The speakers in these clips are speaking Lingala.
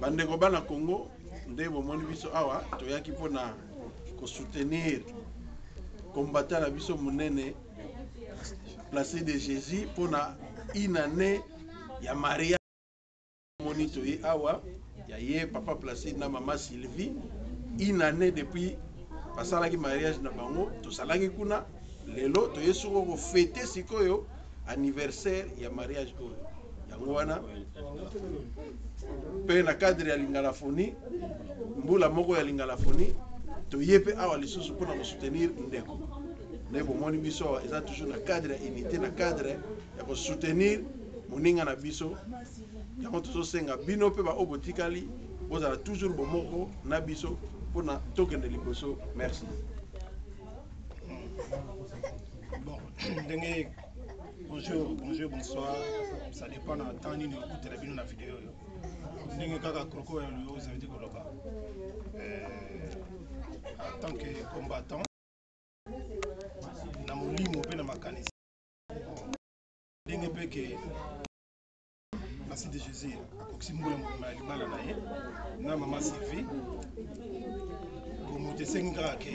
bandeko bana congo nde bomoni biso awa toyaki mpona kosoutenir combattant na biso monene place de jésus mpona une année ya maria moni toye awa ya ye papa placide na mama sylvie une année depuis basalaki mariage na bango tosalaki kuna lelo toye soko kofete sikoyo anniversaire ya mariage oyo yango wana mpe na cadre ya lingalafoni mbula moko ya lingalafoni toye mpe awa lisusu mpona kosoutenir ndeko nde bomoni biso awa eza toujours na cadre ya unité na cadre ya kosoutenir moninga na biso yango tozosenga bino mpe baoyo botikali bozala toujours bomoko na biso mpona tokende liboso merci ndenge bonjour bonjour bonsoir ça dépend na temps nini okutela bino na video oyo ndenge kaka kroko ya luyo ezalaki koloba euh, en tant que combattant na molimo mpe na makanisi ndenge mpe ke aside jésus akokisi mbula mobima ya libala na ye na mama sylvie komoto esengi kaka ke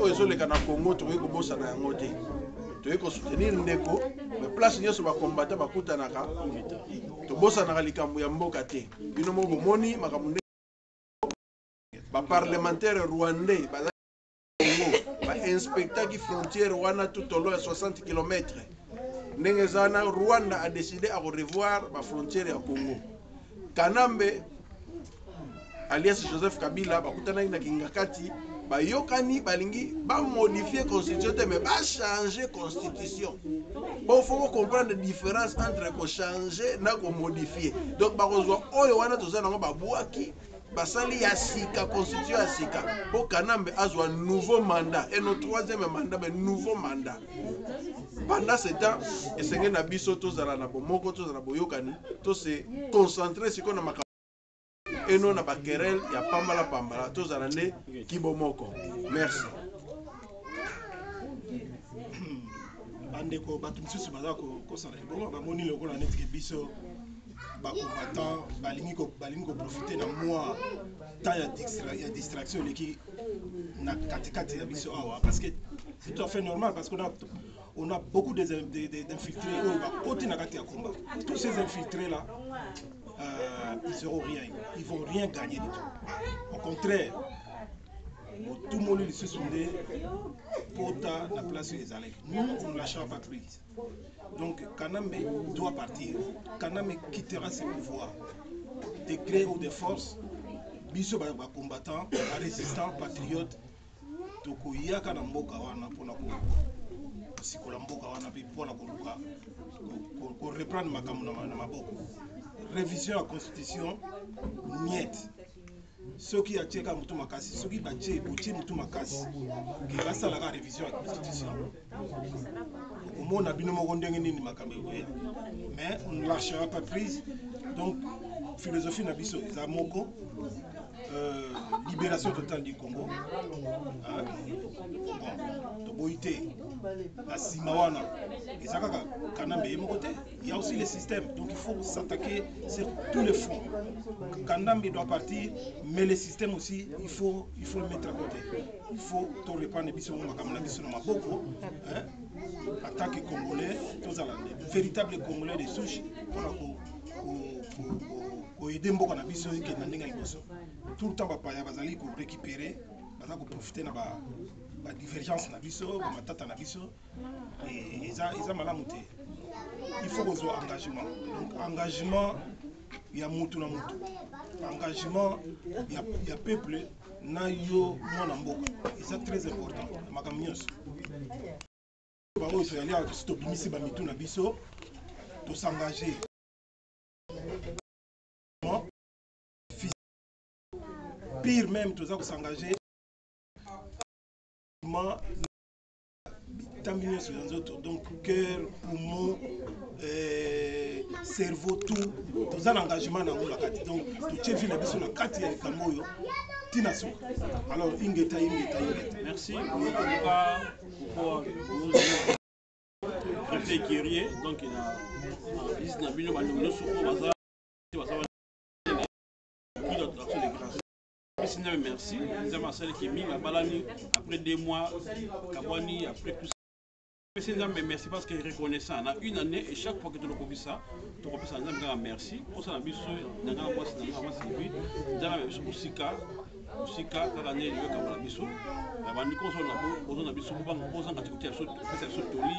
oyo ezoleka na congo tokoki kobosana yango te toyei kosoutenir ndeko me place nyonso bakombata bakutanaka tobosanaka likambo ya mboka te bino moko bomoni makambo nde baparlementaire rwandais baza congo bainspectaki frontière wana tout au long ya 60 km ndenge eza wana rwanda adeside akorevoir bafrontière ya congo kanambe alias Joseph Kabila bakutanaki na Kingakati bayokani balingi bamodifie constitution te mais bachange constitution po fo bocomprendre différence entre kochange na komodifie donc bakozwa oyo wana toza nango babwaki basali ya sika constitution ya sika mpo kanambe azwa nouveau mandat et no troisième mandat mais nouveau mandat pendant ce temps esengeli na biso tozala na bomoko tozala na boyokani tose concentre sikoyo na makambo eno na bakerel ya pambala pambala tozala nde kibo moko merci bandeko bato mosusu baza kokosana ebongo bamoni lokola netike biso bacombattant balingi koprofite na mwa temps ya, distra, ya distraction eleki na katikati ya biso awa parce que c'est tout à fait normal parce que On a beaucoup d'infiltrés oyo bakoti na kati ya combat. Tous ces infiltrés là, euh, ils n'auront rien, ils vont rien gagner du tout. Au contraire, botumoli lisusu nde pota na place oyo ezalaki nous on ne lâchera pas prise donc kanambe doit partir kanambe quittera ses pouvoirs de gré ou de force biso bacombattant barésistant patriote tokoyaka na mboka wana mpona kosikola mboka wana mpe mpona koluka koreprendre makambo na maboko révision ya constitution miete soki atieka motu makasi soki batie botie motu makasi ke basalaka révision ya constitution omona bino moko ndenge nini makambo ekoya mais on ne lâchera pas prise donc philosophie na biso eza moko euh, libération totale du congo hein? bon, toboyi te na nsima wana eza kaka kanambe ye moko te Il y a aussi les systèmes, donc il faut s'attaquer sur tous les fronts. Kandambi doit partir, mais les systèmes aussi, il faut, il faut le mettre à côté. Il faut tout répandre les bisous, makamana bisous, ma boko, hein, en tant que Congolais, tous à la véritable Congolais des souches, pour la koyede mboka na biso ekenda ndenge ya liboso tout le temps bapaya bazali korécupere baza koprofite na badivergence na biso bamatata na biso eza eza malamu te il faut kozwa engagement donc engagement ya mutu na mutu engagement ya, ya peuple na yo mwana mboka eza très important makambo nyonso bango oyo toyali awa tosi tobimisi bamitu na biso tosengage pire même toza kosengage bitambi nyonso ya nzoto donc cœur poumon eh, cerveau tout toza na engagement nango na kati donc totie vi na biso na kati ya likambo oyo tina suka alors ingeta ingeta ingeta merci koyoka kokoa prefet guerrier donc na liste na bino bandeko nyonso oyo baza apesi nzambe merci nzambe asalaki mingi abalani après deux mois kabwani après tout apesi nzambe merci parce que reconnaissant na une année et chaque fois que tolokokisa tokopesa nzambe kaka merci mposa na biso na ngai na mwasi na ngai mwasi libi nzambe na biso mosika mosika kaka nde liyo ekamba na biso na bandeko ozo na biso bobanga kozanga tikotia biso toli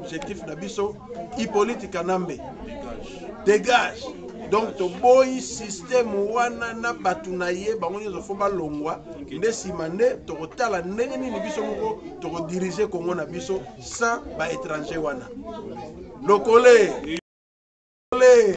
Objectif na biso Hippolyte Kanambe dégage. Donc toboyi système wana na bato na ye bango nyonso fo balongwa nde nsima nde tokotala ndenge nini biso moko tokodirige Congo na biso sans ba étranger wana lokole lokole